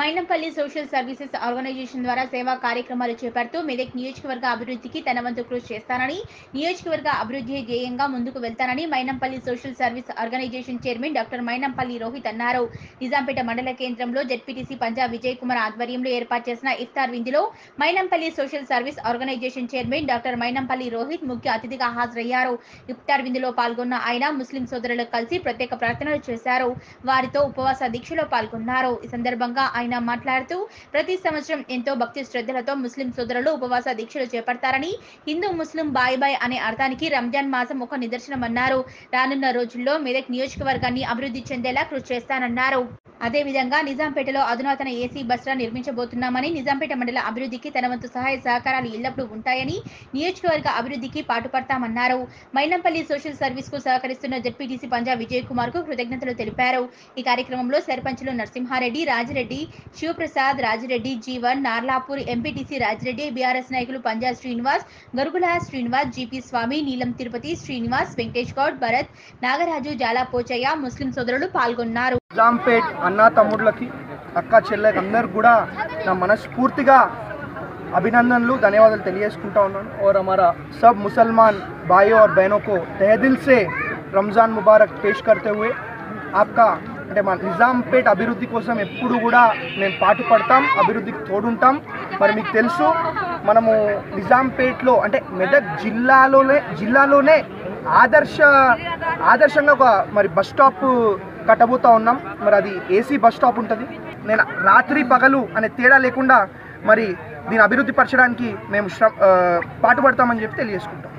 Mynampally social services organisation ద్వారా సేవా కార్యక్రమాలు చేపడుతూ మెదక్ నియోజకవర్గ అభివృద్ధికి తన వంతు కృషి చేస్తానని నియోజకవర్గ అభివృద్ధి ధ్యేయంగా ముందుకు వెళ్తానని Mynampally social service organisation chairman doctor Mynampally Rohith అన్నారు. నిజాంపేట మండల కేంద్రంలో జడ్పీటీసీ పంజాబ్ విజయ్ కుమార్ ఆధ్వర్యంలో ఏర్పాటు చేసిన ఇఫ్తార్ విందులో Mynampally social service organisation chairman doctor Mynampally Rohith ముఖ్య అతిథిగా హాజరయ్యారు. ఇఫ్తార్ విందులో పాల్గొన్న ఆయన ముస్లిం సోదరులకు కలిసి ప్రత్యేక ప్రార్థనలు చేశారు. వారితో ఉపవాస దీక్షలో పాల్గొన్నారు. ఈ సందర్భంగా ఆయన మాట్లాడుతూ ప్రతి సంవత్సరం ఎంతో భక్తి శ్రద్ధలతో ముస్లిం సోదరులు ఉపవాస దీక్షలు చేపడతారని హిందూ ముస్లిం బాయ్ బాయ్ అనే అర్థానికి రంజాన్ మాసం ఒక నిదర్శనమన్నారు. రానున్న రోజుల్లో మెదక్ నియోజకవర్గాన్ని అభివృద్ధి చెందేలా కృషి చేస్తానన్నారు. అదేవిధంగా నిజాంపేటలో అధునాతన ఏసీ బస్సుల నిర్మించబోతున్నామని నిజాంపేట మండల అభివృద్ధికి తన వంతు సహాయ సహకారాలు ఎల్లప్పుడూ ఉంటాయని నియోజకవర్గ అభివృద్ధికి పాటుపడతామన్నారు. మైనంపల్లి సోషల్ సర్వీస్కు సహకరిస్తున్న జడ్పీటీసీ పంజాబ్ విజయ్ కుమార్కు కృతజ్ఞతలు తెలిపారు. ఈ కార్యక్రమంలో సర్పంచులు నరసింహారెడ్డి రాజిరెడ్డి శివప్రసాద్ రాజిరెడ్డి జీవన్ నార్లాపూర్ ఎంపీటీసీ రాజిరెడ్డి బీఆర్ఎస్ నాయకులు పంజాబ్ శ్రీనివాస్ గరుగుల శ్రీనివాస్ జీపీ స్వామి నీలం తిరుపతి శ్రీనివాస్ వెంకటేష్ గౌడ్ భరత్ నాగరాజు జాలా పోచయ్య ముస్లిం సోదరులు పాల్గొన్నారు. నిజాంపేట్ అన్నా తమ్ముళ్ళకి అక్క చెల్లెకి అందరికి కూడా నా మనస్ఫూర్తిగా అభినందనలు ధన్యవాదాలు తెలియజేసుకుంటా ఉన్నాను. ఓర్ हमारा సబ్ ముసల్మాన్ भाइयों और బైనోకో తెహదిల్సే రంజాన్ ముబారక్ పేష్ కర్తే हुए आपका అంటే మన నిజాంపేట్ అభివృద్ధి కోసం ఎప్పుడు కూడా మేము పాటుపడతాం అభివృద్ధికి తోడుంటాం. మరి మీకు తెలుసు మనము నిజాంపేట్లో అంటే మెదక్ జిల్లాలోనే జిల్లాలోనే ఆదర్శ ఆదర్శంగా ఒక మరి బస్ స్టాప్ కట్టబోతా ఉన్నాం. మరి అది ఏసీ బస్ స్టాప్ ఉంటుంది. నేను రాత్రి పగలు అనే తేడా లేకుండా మరి దీన్ని అభివృద్ధి పరచడానికి మేము శ్ర పాటుపడతామని చెప్పి తెలియజేసుకుంటాం.